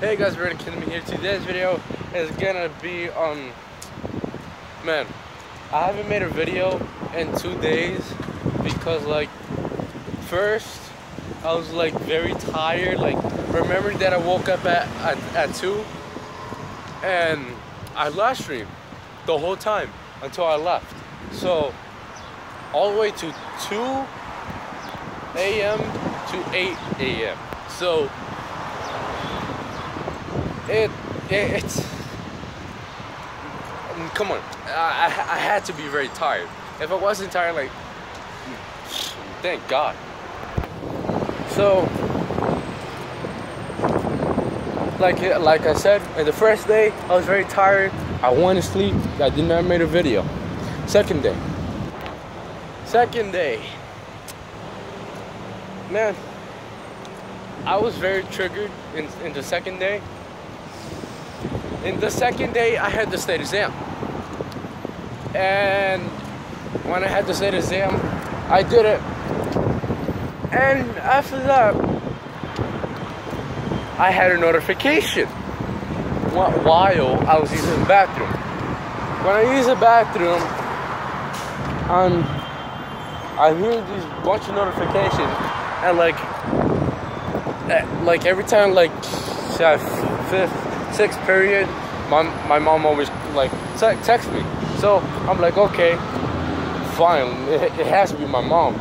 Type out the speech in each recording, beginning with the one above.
Hey guys, Brandon Kingdom here. Today's video is gonna be um man, I haven't made a video in two days because like first I was like very tired, like remembering that I woke up at at, at two and I live streamed the whole time until I left. So all the way to 2 a.m. to 8 a.m. So it, it it's mm, come on. I, I had to be very tired. If I wasn't tired like thank God. So like uh, like I said in the first day I was very tired. I wanted to sleep. I did not make a video. Second day. Second day. Man I was very triggered in, in the second day in the second day, I had the state exam. And when I had the state exam, I did it. And after that, I had a notification while I was using the bathroom. When I use the bathroom, um, I hear these bunch of notifications, and like, eh, like every time, like, fifth, sixth period, my, my mom always like te- text me. So I'm like, okay, fine. It, it has to be my mom.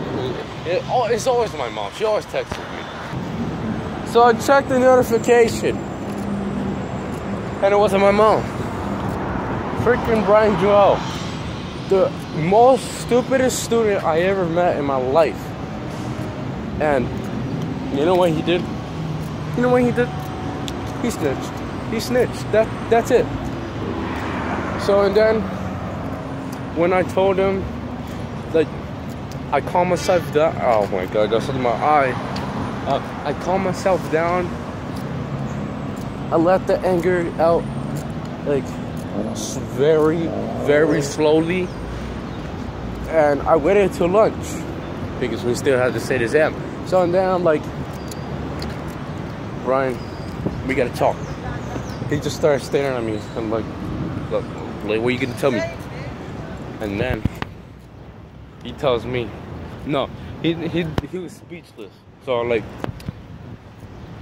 It, it, it's always my mom. She always texts me. So I checked the notification, and it wasn't my mom. Freaking Brian Joel, the most stupidest student I ever met in my life. And you know what he did? You know what he did? He snitched he snitched. That that's it. So and then when I told him like I calmed myself down. Oh my god, I got something in my eye. Uh, I calmed myself down. I let the anger out like very, very slowly. And I waited till lunch because we still had to say the exam. So and then I'm like, Brian, we gotta talk he just started staring at me. I'm like, look, like, what are you gonna tell me? And then he tells me, no, he he he was speechless. So I'm like,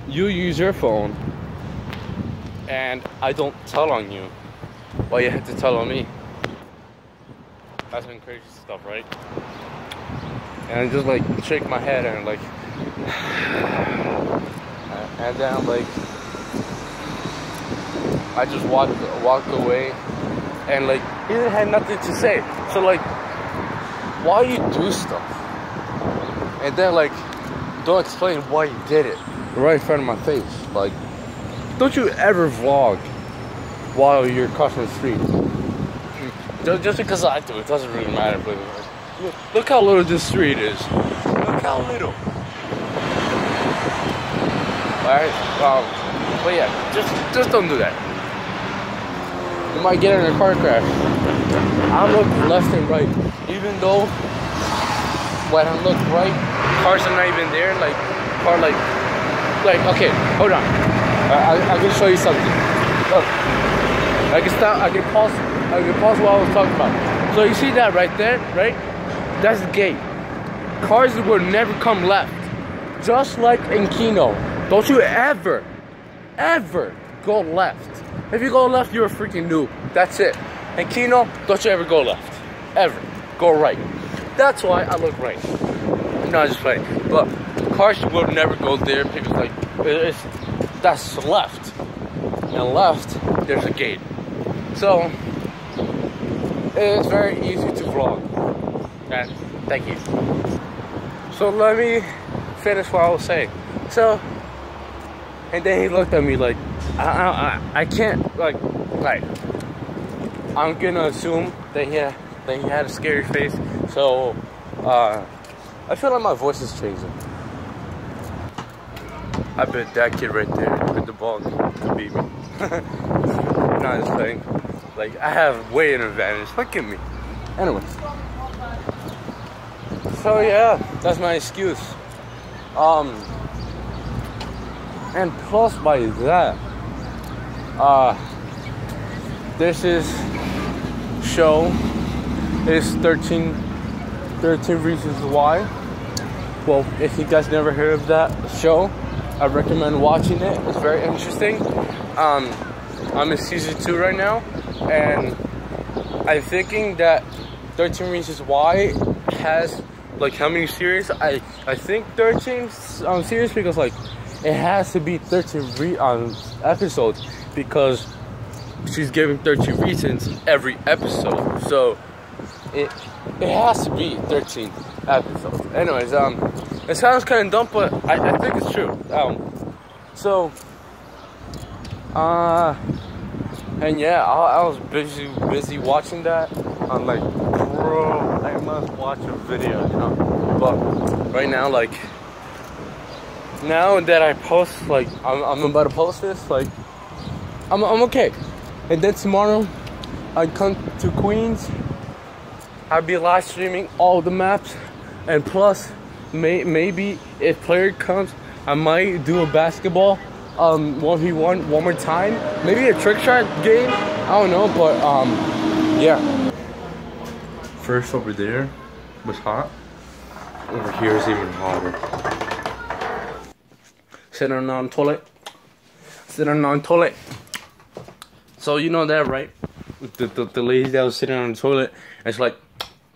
you use your phone, and I don't tell on you. Why you have to tell on me? That's some crazy stuff, right? And I just like shake my head and like, and then like. I just walked walked away, and like he didn't have nothing to say. So like, why you do stuff, and then like, don't explain why you did it right in front of my face. Like, don't you ever vlog while you're crossing the street? Just, because I do it doesn't really matter. But like, look how little this street is. Look how little. Alright, um, but yeah, just just don't do that. You might get in a car crash. I look left and right. Even though when I look right, cars are not even there. Like, car like, like, okay, hold on. I, I, I can show you something. Look. I can stop, I can pause, I can pause what I was talking about. So you see that right there, right? That's the gate. Cars will never come left. Just like in Kino. Don't you ever, ever go left. If you go left, you're a freaking noob. That's it. And Kino, don't you ever go left. Ever. Go right. That's why I look right. No, I'm just playing. But cars will never go there because like it's that's left. And left, there's a gate. So it's very easy to vlog. And thank you. So let me finish what I was saying. So and then he looked at me like I, I, I can't like like I'm gonna assume that he had, that he had a scary face. So uh, I feel like my voice is changing. I bet that kid right there with the ball to beat me. Not just saying. Like I have way an advantage. Look at me. Anyway. So yeah, that's my excuse. Um and plus by that Uh, this is show is 13, 13 Reasons Why. Well, if you guys never heard of that show, I recommend watching it. It's very interesting. Um, I'm in season two right now, and I'm thinking that 13 Reasons Why has like how many series? I I think 13 um, series because like it has to be 13 re- um, episodes because she's giving 13 reasons every episode. So it it has to be 13 episodes. Anyways, um, it sounds kind of dumb, but I, I think it's true. Um, so uh, and yeah, I, I was busy busy watching that. I'm like, bro, I must watch a video, you know. But right now, like now that I post, like I'm, I'm about to post this, like I'm, I'm okay. And then tomorrow, I come to Queens. I'll be live streaming all the maps, and plus, may, maybe if player comes, I might do a basketball um one v one one more time. Maybe a trick shot game. I don't know, but um yeah. First over there was hot. Over here is even hotter. Sitting on the toilet. Sitting on the toilet. So you know that, right? The, the, the lady that was sitting on the toilet, it's like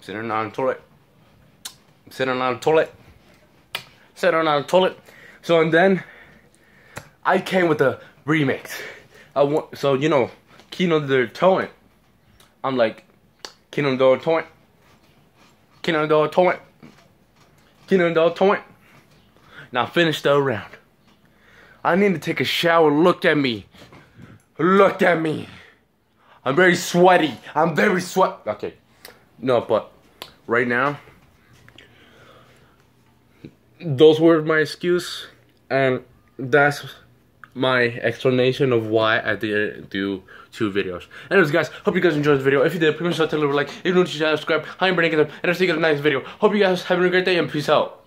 sitting on the toilet, sitting on the toilet, sitting on the toilet. So and then I came with a remix. I want so you know Kino der Toten. I'm like Kino der Toten. Kino der Toten. Kino der Toten. Now finish the round. I need to take a shower. Look at me. Look at me. I'm very sweaty. I'm very sweat. Okay. No, but right now, those were my excuse, and that's my explanation of why I didn't do two videos. Anyways, guys, hope you guys enjoyed the video. If you did, please make sure to leave a like. If you don't, subscribe. Hi, I'm Brandon, and I'll see you guys in the next video. Hope you guys having a great day, and peace out.